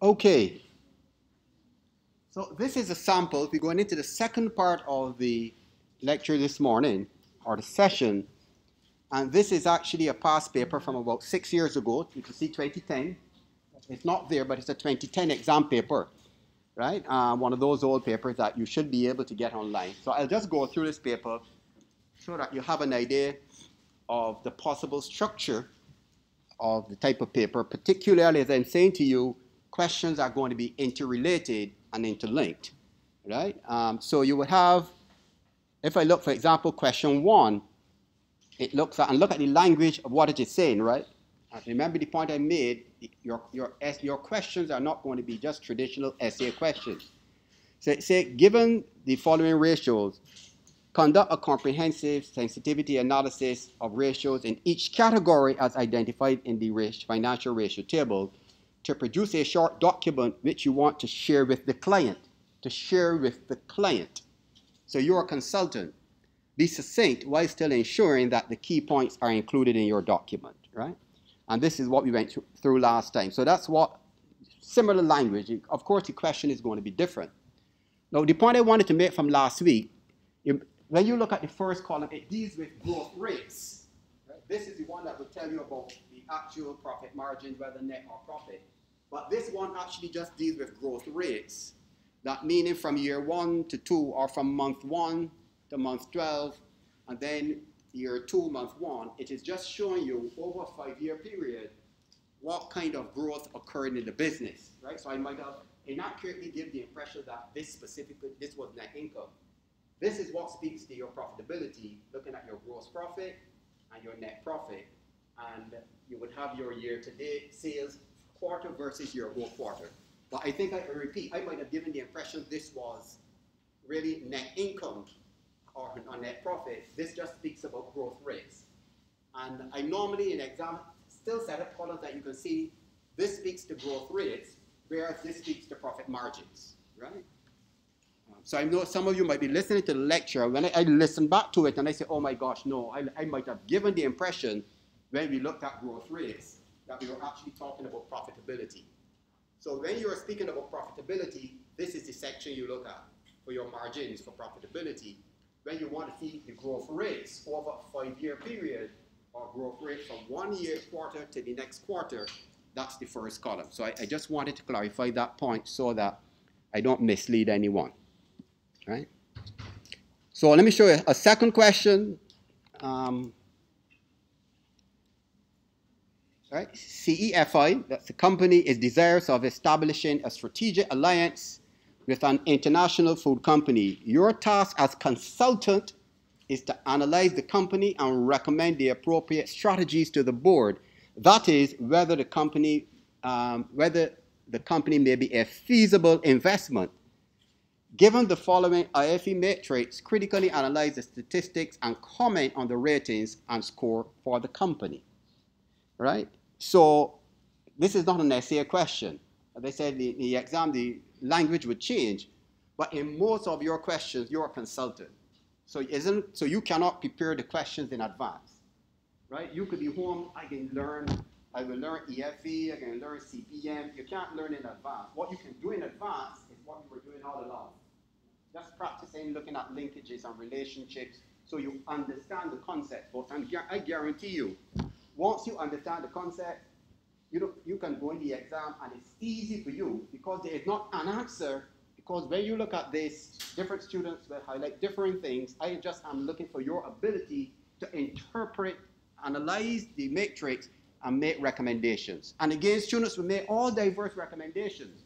Okay. So this is a sample. We're going into the second part of the lecture this morning, or the session. And this is actually a past paper from about six years ago. You can see 2010. It's not there, but it's a 2010 exam paper, right? Uh, one of those old papers that you should be able to get online. So I'll just go through this paper so that you have an idea of the possible structure of the type of paper, particularly as I'm saying to you, questions are going to be interrelated and interlinked, right? Um, so you would have, if I look, for example, question one, it looks at, and look at the language of what it is saying, right? And remember the point I made, your, your, your questions are not going to be just traditional essay questions. So say, given the following ratios, conduct a comprehensive sensitivity analysis of ratios in each category as identified in the financial ratio table to produce a short document which you want to share with the client, to share with the client. So you're a consultant. Be succinct while still ensuring that the key points are included in your document, right? And this is what we went through last time. So that's what, similar language. Of course, the question is going to be different. Now, the point I wanted to make from last week, when you look at the first column, it deals with growth rates. This is the one that will tell you about the actual profit margins, whether net or profit. But this one actually just deals with growth rates. That meaning from year one to two, or from month one to month 12, and then year two, month one, it is just showing you over a five-year period what kind of growth occurred in the business, right? So I might have inaccurately give the impression that this specifically, this was net income. This is what speaks to your profitability, looking at your gross profit and your net profit. And you would have your year-to-date sales quarter versus your whole quarter. But I think I repeat, I might have given the impression this was really net income or, net profit. This just speaks about growth rates. And I normally in exam still set up columns that you can see this speaks to growth rates, whereas this speaks to profit margins, right? Um, so I know some of you might be listening to the lecture. When I, I listen back to it and I say, oh my gosh, no, I, I might have given the impression when we looked at growth rates that we were actually talking about profitability. So when you are speaking about profitability, this is the section you look at for your margins for profitability. When you want to see the growth rates over a five-year period or growth rate from one year quarter to the next quarter, that's the first column. So I, I just wanted to clarify that point so that I don't mislead anyone right? So let me show you a second question. Um, right? CEFI, that's the company, is desirous of establishing a strategic alliance with an international food company. Your task as consultant is to analyze the company and recommend the appropriate strategies to the board. That is, whether the company, um, whether the company may be a feasible investment Given the following IFE matrix, critically analyze the statistics and comment on the ratings and score for the company. Right? So this is not an essay question. I said, the, the exam, the language would change, but in most of your questions, you're a consultant. So isn't so you cannot prepare the questions in advance. Right? You could be home, I can learn, I will learn EFE, I can learn CPM. You can't learn in advance. What you can do in advance is what you were doing all along. Just practicing looking at linkages and relationships so you understand the concept. But I guarantee you, once you understand the concept, you, know, you can go in the exam and it's easy for you because there is not an answer. Because when you look at this, different students will highlight different things. I just am looking for your ability to interpret, analyze the matrix, and make recommendations. And again, students will make all diverse recommendations.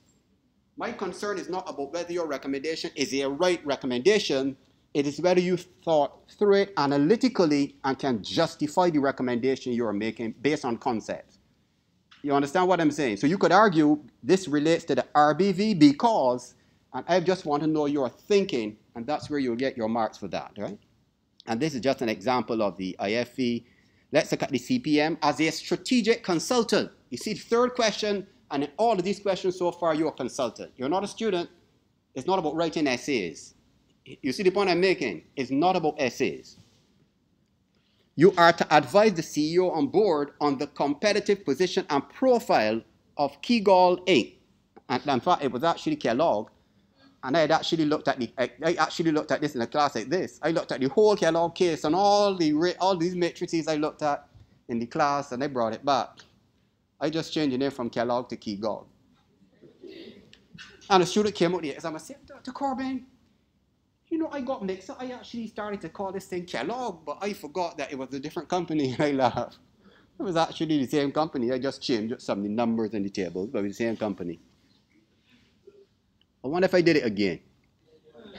My concern is not about whether your recommendation is a right recommendation. It is whether you thought through it analytically and can justify the recommendation you are making based on concepts. You understand what I'm saying? So you could argue this relates to the RBV because, and I just want to know your thinking, and that's where you'll get your marks for that, right? And this is just an example of the IFE. Let's look at the CPM as a strategic consultant. You see, the third question and in all of these questions so far, you're a consultant. You're not a student. It's not about writing essays. You see the point I'm making? It's not about essays. You are to advise the CEO on board on the competitive position and profile of Kegall Inc. And in fact, it was actually Kellogg. And I had actually looked at the, I actually looked at this in a class like this. I looked at the whole Kellogg case and all the all these matrices I looked at in the class, and I brought it back. I just changed the name from Kellogg to Keygog. And a student came up the exam and said, Dr. Corbin, you know, I got mixed up. I actually started to call this thing Kellogg, but I forgot that it was a different company. I laughed. It was actually the same company. I just changed some of the numbers in the tables, but it was the same company. I wonder if I did it again.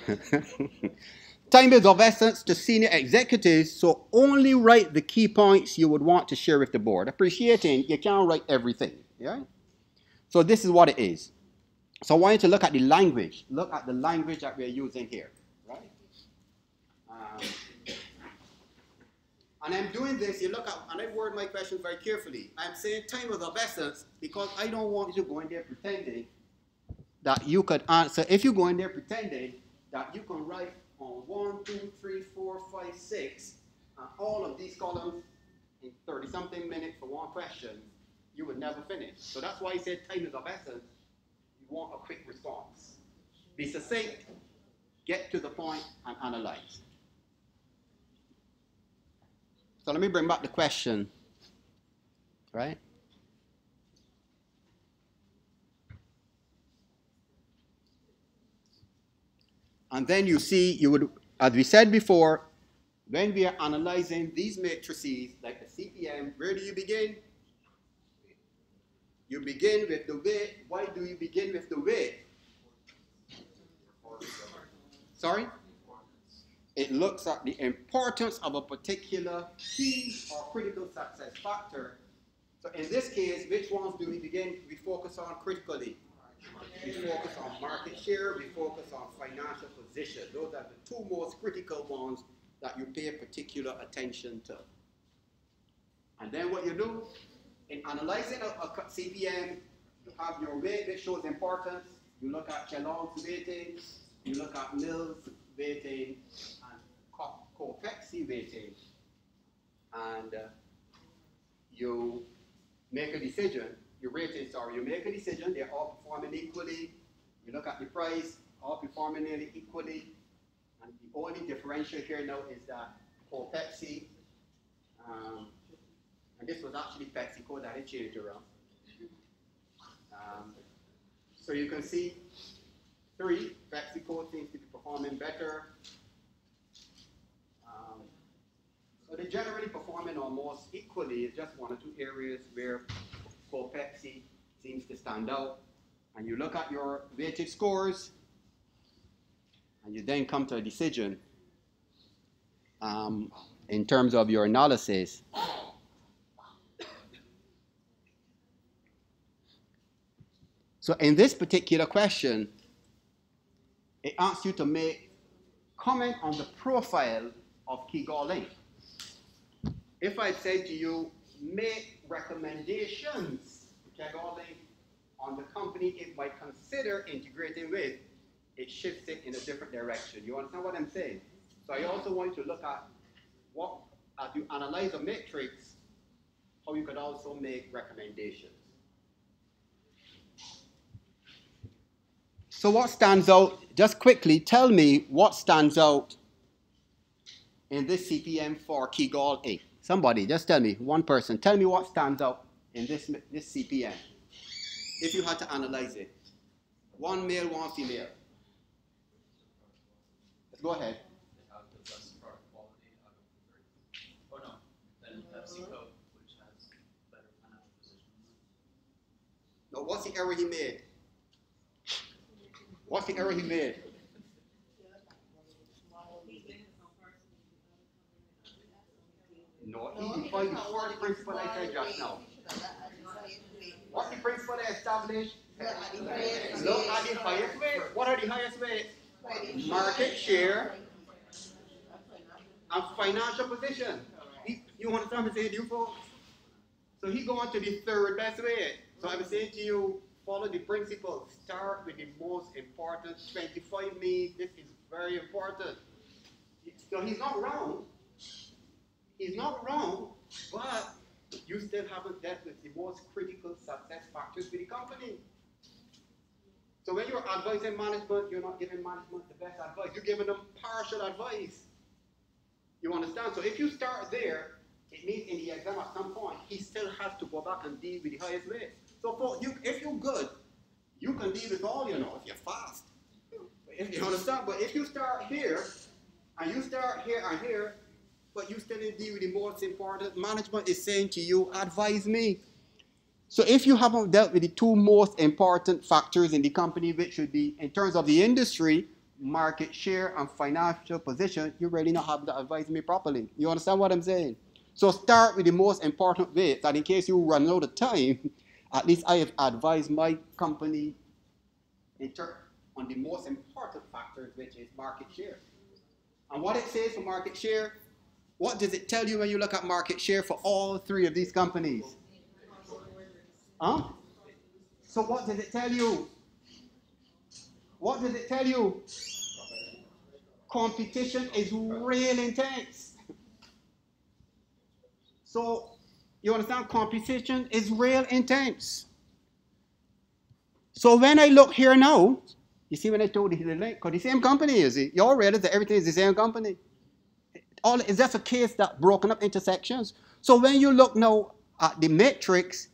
Time is of essence to senior executives, so only write the key points you would want to share with the board. Appreciating you can't write everything. Yeah? So this is what it is. So I want you to look at the language. Look at the language that we're using here. Um, and I'm doing this, you look at, and I word my questions very carefully. I'm saying time is of essence because I don't want you to go in there pretending that you could answer. If you go in there pretending that you can write on one, two, three, four, five, six, and all of these columns in 30 something minutes for one question, you would never finish. So that's why I said time is of essence. You want a quick response. Be succinct, get to the point, and analyze. So let me bring back the question, right? And then you see, you would, as we said before, when we are analyzing these matrices, like the CPM, where do you begin? You begin with the weight. Why do you begin with the weight? Sorry? It looks at the importance of a particular key or critical success factor. So in this case, which ones do we begin? We focus on critically. We focus on market share, we focus on financial position. Those are the two most critical ones that you pay particular attention to. And then what you do, in analyzing a, a CPM, you have your weight that shows importance. You look at Kellogg's weighting, you look at Mills weighting, And uh, you make a decision, you rate it, sorry, you make a decision, they're all performing equally, you look at the price, all performing nearly equally, and the only differential here now is that for Pepsi, um, and this was actually PepsiCo that it changed around. Um, so you can see three, PepsiCo seems to be performing better, So they're generally performing almost equally. It's just one or two areas where Pepsi seems to stand out. And you look at your weighted scores, and you then come to a decision um, in terms of your analysis. So in this particular question, it asks you to make comment on the profile of Inc if I say to you, make recommendations regarding on the company it might consider integrating with, it shifts it in a different direction. You understand what I'm saying? So I also want you to look at what, as you analyze a matrix, how you could also make recommendations. So what stands out, just quickly, tell me what stands out in this CPM for Keygol Inc. Somebody, just tell me, one person, tell me what stands out in this, this CPM. If you had to analyze it. One male, one female. Go ahead. Oh no, what's the error he made? What's the error he made? No, he defined the four principles I said just now. What's the principle they established? Look at the highest weight. What are the highest weights? Market share and financial position. He, you understand what I'm saying, you folks? So he go on to the third best way. So I'm saying to you, follow the principle. Start with the most important. 25 means this is very important. So he's not wrong. He's not wrong, but you still haven't dealt with the most critical success factors for the company. So when you're advising management, you're not giving management the best advice. You're giving them partial advice. You understand? So if you start there, it means in the exam at some point, he still has to go back and deal with the highest rate. So for you, if you're good, you can deal with all, you know, if you're fast. If you understand? But if you start here, and you start here and here, but you still deal with the most important, management is saying to you, advise me. So if you haven't dealt with the two most important factors in the company, which should be in terms of the industry, market share and financial position, you really not have to advise me properly. You understand what I'm saying? So start with the most important bit that in case you run out of time, at least I have advised my company on the most important factors, which is market share. And what it says for market share, what does it tell you when you look at market share for all three of these companies? Huh? So what does it tell you? What does it tell you? Competition is real intense. So you understand? Competition is real intense. So when I look here now, you see when I told you the link, because the same company is it? You all realize that everything is the same company. All is just a case that broken up into sections. So when you look now at the matrix,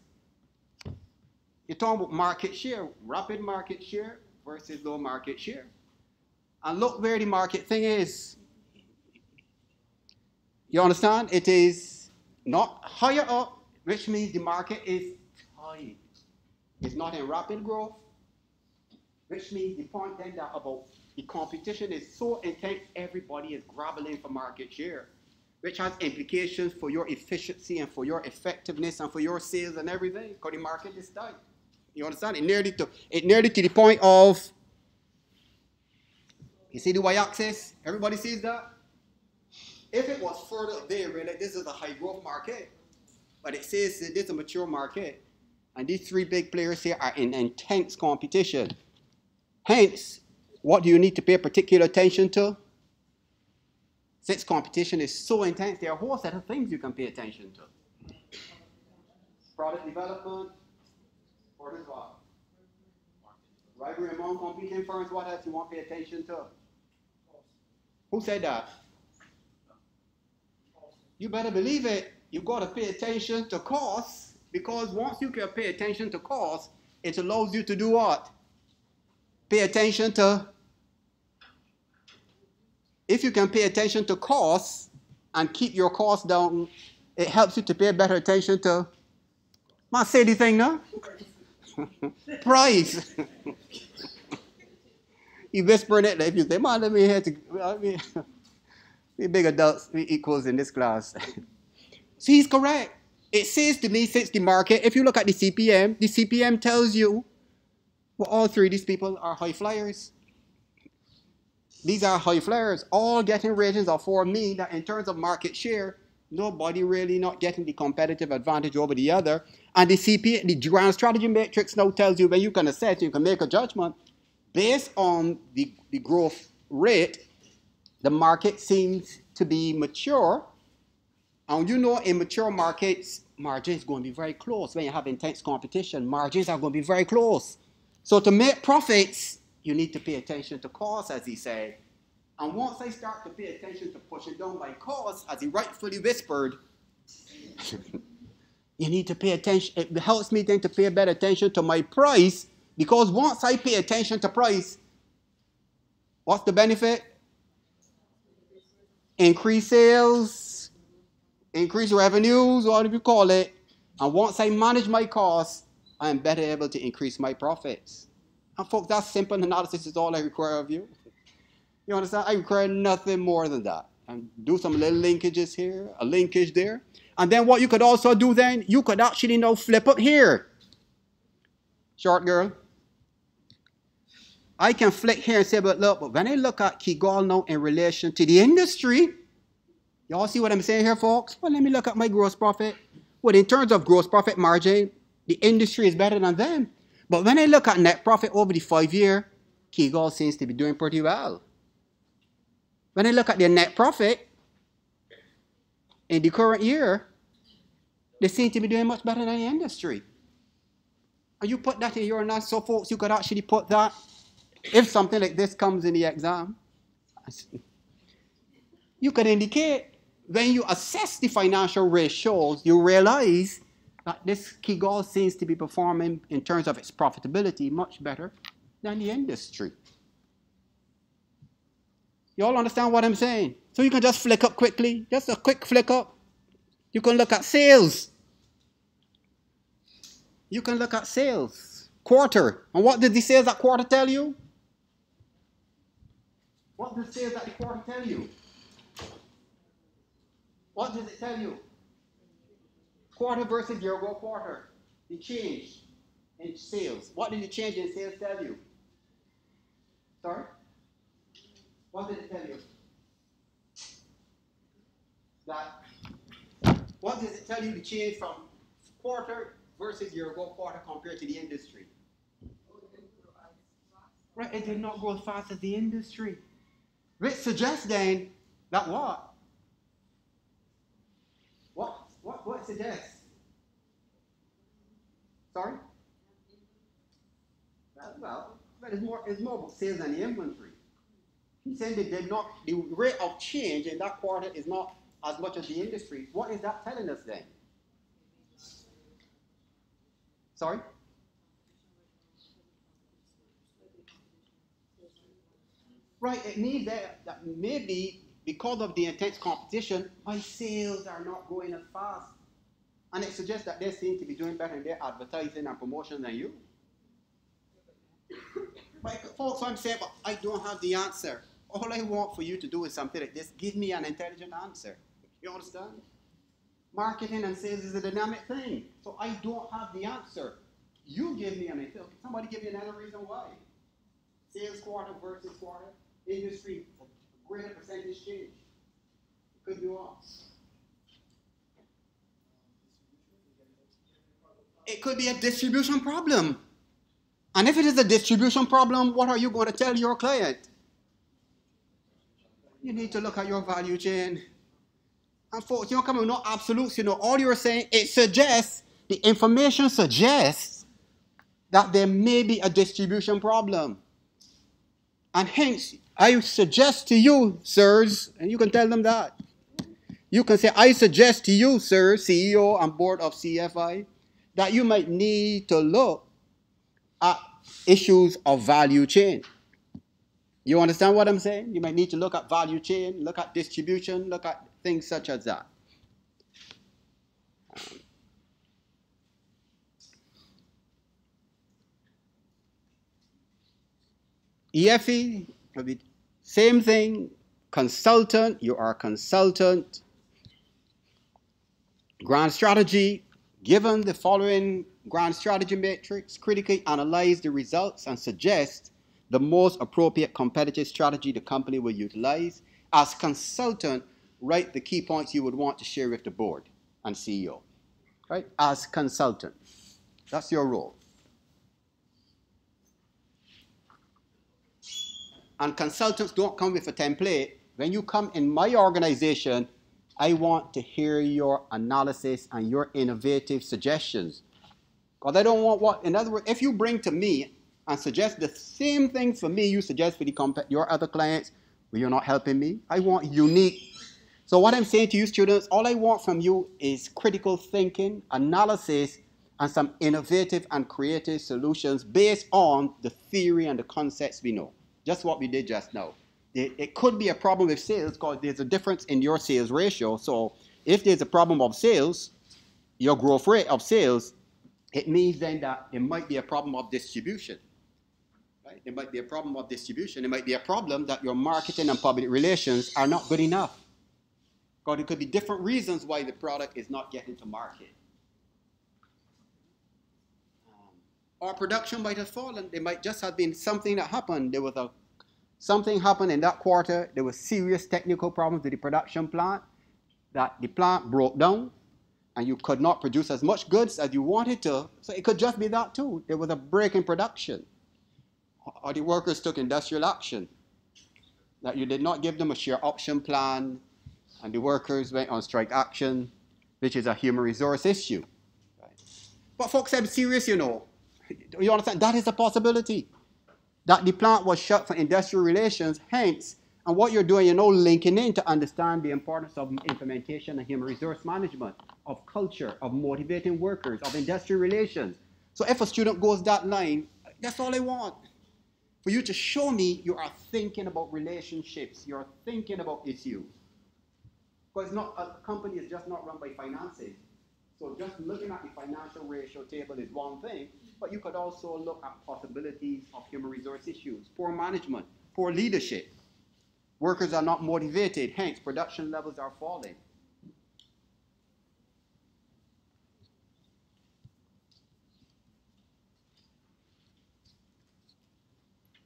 you're talking about market share, rapid market share versus low market share. And look where the market thing is. You understand? It is not higher up, which means the market is high. It's not in rapid growth, which means the point then that about the competition is so intense, everybody is grappling for market share, which has implications for your efficiency and for your effectiveness and for your sales and everything, because the market is tight. You understand? It nearly to it nearly to the point of you see the y-axis? Everybody sees that? If it was further there, really, this is a high growth market. But it says that is a mature market. And these three big players here are in intense competition. Hence, what do you need to pay particular attention to? Since competition is so intense, there are a whole set of things you can pay attention to. Product development, is what? Rivalry among competing firms, what else you want to pay attention to? Who said that? You better believe it. You've got to pay attention to costs because once you can pay attention to costs, it allows you to do what? Pay attention to. If you can pay attention to costs and keep your costs down, it helps you to pay better attention to. My say the thing now. Price. you whispering it if you say, man, let me hear to I mean, we big adults, we equals in this class. See, he's correct. It says to me, since the market, if you look at the CPM, the CPM tells you well, all three of these people are high flyers. These are high flyers, all getting ratings of for me that in terms of market share, nobody really not getting the competitive advantage over the other. And the CP, the grand strategy matrix now tells you when you can assess, you can make a judgment based on the, the growth rate, the market seems to be mature. And you know, in mature markets, margins going to be very close. When you have intense competition, margins are going to be very close. So to make profits, you need to pay attention to costs, as he said. And once I start to pay attention to pushing down my costs, as he rightfully whispered, you need to pay attention. It helps me then to pay better attention to my price because once I pay attention to price, what's the benefit? Increase sales, increase revenues, whatever you call it. And once I manage my costs, I am better able to increase my profits. And folks, that simple analysis is all I require of you. You understand? I require nothing more than that. And do some little linkages here, a linkage there. And then what you could also do then, you could actually now flip it here. Short girl. I can flick here and say, but look, but when I look at Kegall now in relation to the industry, y'all see what I'm saying here, folks? Well, let me look at my gross profit. Well, in terms of gross profit margin, the industry is better than them. But when I look at net profit over the five year, Kegall seems to be doing pretty well. When I look at their net profit in the current year, they seem to be doing much better than the industry. And you put that in your analysis, so folks, you could actually put that if something like this comes in the exam. You could indicate when you assess the financial ratios, you realize that this Kegall seems to be performing in terms of its profitability much better than the industry. You all understand what I'm saying? So you can just flick up quickly, just a quick flick up. You can look at sales. You can look at sales. Quarter. And what did the sales at quarter tell you? What did sales at quarter tell you? What did it tell you? Quarter versus year ago quarter. The change in sales. What did the change in sales tell you? Sorry? What did it tell you? That what does it tell you the change from quarter versus year ago quarter compared to the industry? Right, it did not grow as fast as the industry. Which suggests then that what? What what what suggests? Sorry? Well, but it's more it's more sales the inventory. He said they did not the rate of change in that quarter is not as much as the industry. What is that telling us then? Sorry? Right, it means that, that maybe because of the intense competition, my sales are not going as fast. And it suggests that they seem to be doing better in their advertising and promotion than you. but folks, I'm saying, but I don't have the answer. All I want for you to do is something like this. Give me an intelligent answer. You understand? Marketing and sales is a dynamic thing. So I don't have the answer. You give me an answer. Somebody give me another reason why. Sales quarter versus quarter. Industry greater percentage change. Could be wrong. It could be a distribution problem. And if it is a distribution problem, what are you going to tell your client? You need to look at your value chain. And folks, you don't come with no absolutes. You know, all you're saying, it suggests, the information suggests that there may be a distribution problem. And hence, I suggest to you, sirs, and you can tell them that. You can say, I suggest to you, sir, CEO and board of CFI, that you might need to look at issues of value chain. You understand what I'm saying? You might need to look at value chain, look at distribution, look at things such as that. Um, EFE, same thing, consultant, you are a consultant. Grand strategy, given the following grand strategy matrix, critically analyze the results and suggest the most appropriate competitive strategy the company will utilize. As consultant, write the key points you would want to share with the board and CEO. Right? As consultant. That's your role. And consultants don't come with a template. When you come in my organization, I want to hear your analysis and your innovative suggestions. Because I don't want what, in other words, if you bring to me and suggest the same things for me you suggest for the your other clients, well, you're not helping me. I want unique. So what I'm saying to you students, all I want from you is critical thinking, analysis, and some innovative and creative solutions based on the theory and the concepts we know. Just what we did just now. It, it could be a problem with sales because there's a difference in your sales ratio. So if there's a problem of sales, your growth rate of sales, it means then that it might be a problem of distribution. Right? It might be a problem of distribution. It might be a problem that your marketing and public relations are not good enough. Because it could be different reasons why the product is not getting to market. Um, our production might have fallen. There might just have been something that happened. There was a something happened in that quarter. There was serious technical problems with the production plant. That the plant broke down and you could not produce as much goods as you wanted to. So it could just be that too. There was a break in production or the workers took industrial action. That you did not give them a share option plan, and the workers went on strike action, which is a human resource issue. But folks, I'm serious, you know. You understand? That is a possibility. That the plant was shut for industrial relations, hence, and what you're doing, you're now linking in to understand the importance of implementation and human resource management, of culture, of motivating workers, of industrial relations. So if a student goes that line, that's all I want. For you to show me you are thinking about relationships, you're thinking about issues. Because not a company is just not run by finances. So just looking at the financial ratio table is one thing, but you could also look at possibilities of human resource issues, poor management, poor leadership. Workers are not motivated, hence production levels are falling.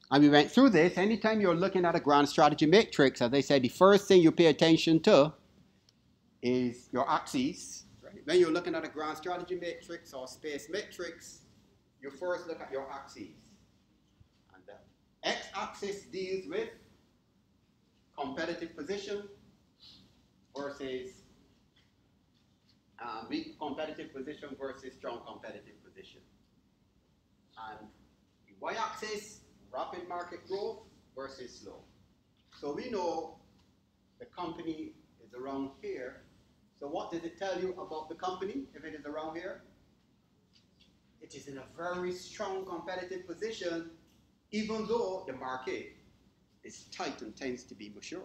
And we went through this. Anytime you're looking at a grand strategy matrix, as I said, the first thing you pay attention to is your axes. When you're looking at a grand strategy matrix or space matrix, you first look at your axes. And the x-axis deals with competitive position versus um, weak competitive position versus strong competitive position. And the y-axis rapid market growth versus slow. So we know the company is around here. So what does it tell you about the company if it is around here? It is in a very strong competitive position, even though the market is tight and tends to be mature.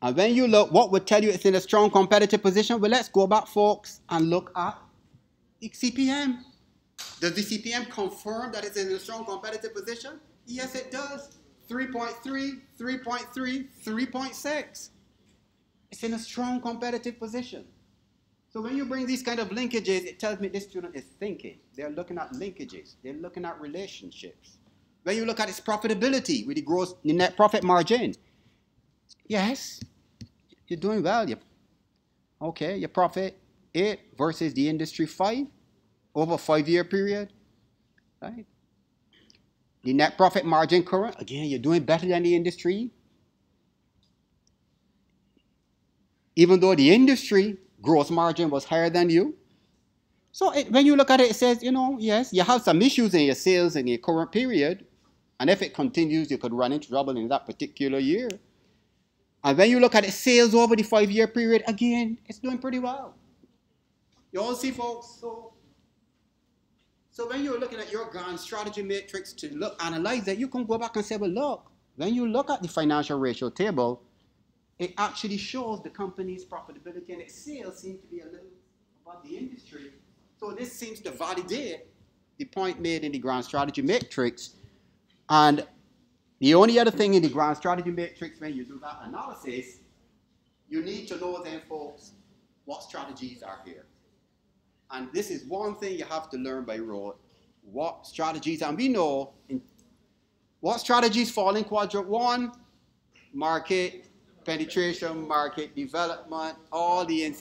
And when you look, what would tell you it's in a strong competitive position? Well, let's go back, folks, and look at the CPM. Does the CPM confirm that it's in a strong competitive position? Yes, it does. 3.3, 3.3, 3.6. It's in a strong competitive position. So when you bring these kind of linkages, it tells me this student is thinking. They're looking at linkages. They're looking at relationships. When you look at its profitability with the gross the net profit margin, yes, you're doing well. you okay, your profit 8 versus the industry 5 over a five year period. Right? The net profit margin current, again, you're doing better than the industry. Even though the industry gross margin was higher than you. So it, when you look at it, it says, you know, yes, you have some issues in your sales in your current period. And if it continues, you could run into trouble in that particular year. And when you look at the sales over the five year period, again, it's doing pretty well. You all see, folks? So so when you're looking at your grand strategy matrix to look analyze it, you can go back and say, well, look, when you look at the financial ratio table, it actually shows the company's profitability and its sales seem to be a little above the industry. So this seems to validate the point made in the grand strategy matrix. And the only other thing in the grand strategy matrix when you do that analysis, you need to know then, folks, what strategies are here. And this is one thing you have to learn by rote. What strategies, and we know in, what strategies fall in quadrant one? Market penetration, market development, all the,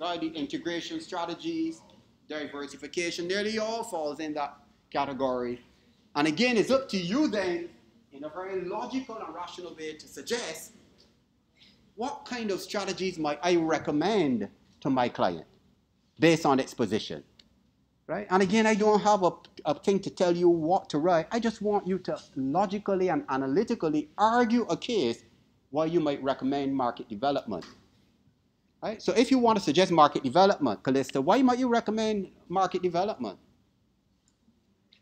all the integration strategies, diversification, nearly all falls in that category. And again, it's up to you then, in a very logical and rational way, to suggest what kind of strategies might I recommend to my client based on its position. Right? And again, I don't have a, a thing to tell you what to write. I just want you to logically and analytically argue a case why you might recommend market development. Right? So if you want to suggest market development, Callista, why might you recommend market development?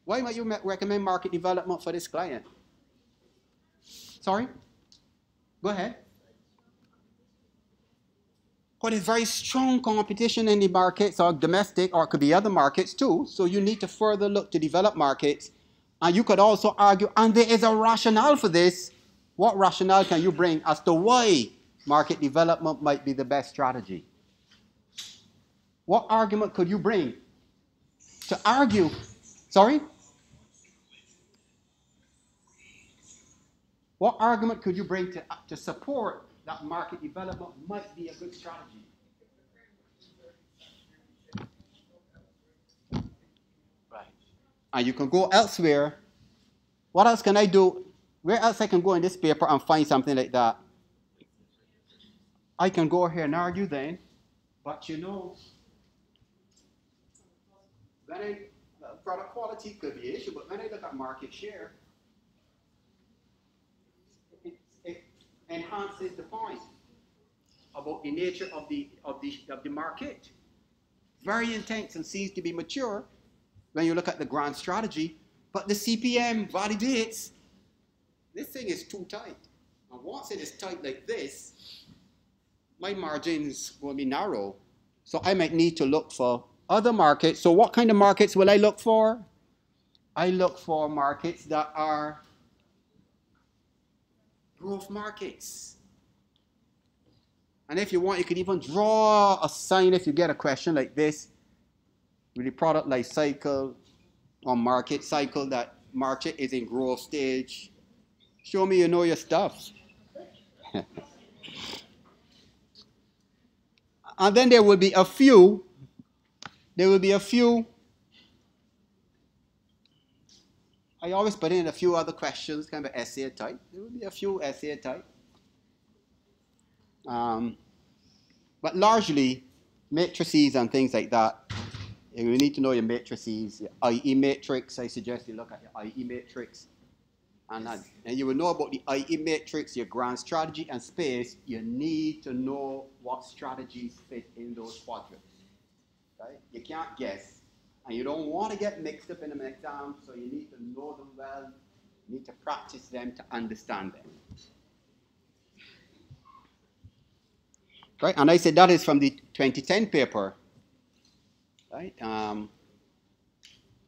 Why might you recommend market development for this client? Sorry? Go ahead. But it's very strong competition in the markets or domestic or it could be other markets too. So you need to further look to develop markets. And you could also argue, and there is a rationale for this. What rationale can you bring as to why market development might be the best strategy? What argument could you bring to argue? Sorry? What argument could you bring to, to support that market development might be a good strategy. Right. And you can go elsewhere. What else can I do? Where else I can go in this paper and find something like that? I can go here and argue then, but you know, when I, uh, product quality could be an issue, but when I look at market share, it, enhances the point about the nature of the, of the, of the market. Very intense and seems to be mature when you look at the grand strategy, but the CPM validates this thing is too tight. And once it is tight like this, my margins will be narrow. So I might need to look for other markets. So what kind of markets will I look for? I look for markets that are growth markets. And if you want, you could even draw a sign if you get a question like this with the product life cycle or market cycle that market is in growth stage. Show me you know your stuff. and then there will be a few, there will be a few. I always put in a few other questions, kind of essay type. There will be a few essay type. Um, but largely, matrices and things like that, you need to know your matrices. Your IE matrix, I suggest you look at your IE matrix. And, and you will know about the IE matrix, your grand strategy and space. You need to know what strategies fit in those quadrants. Right? You can't guess. And you don't want to get mixed up in an exam, so you need to know them well. You need to practice them to understand them. Right? And I said that is from the 2010 paper. Right? Um,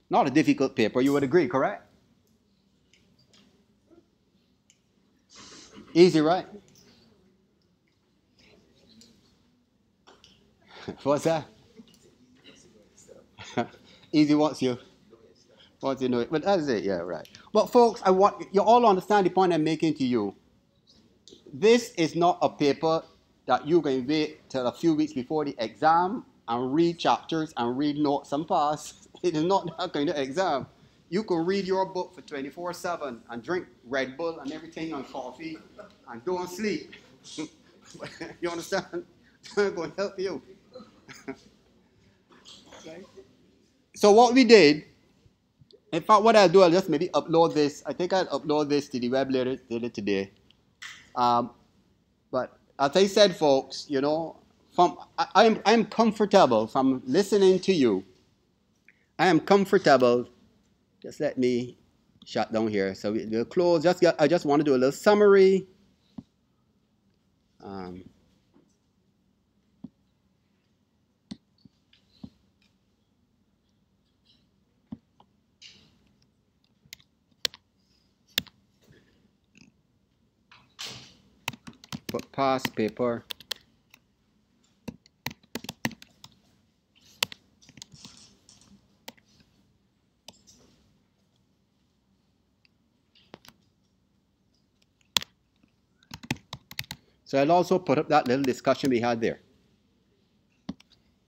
not a difficult paper, you would agree, correct? Easy, right? What's that? Easy once you once you know it. But that's it, yeah, right. But folks, I want you all understand the point I'm making to you. This is not a paper that you can wait till a few weeks before the exam and read chapters and read notes and pass. It is not that kind of exam. You can read your book for 24 7 and drink Red Bull and everything and coffee and don't sleep. you understand? I'm going to help you. okay. So, what we did, in fact, what I'll do, I'll just maybe upload this. I think I'll upload this to the web later, later today. Um, but as I said, folks, you know, from I, I'm, I'm comfortable from listening to you. I am comfortable just let me shut down here. So we'll close. Just got, I just want to do a little summary. Um, past paper. So I'll also put up that little discussion we had there.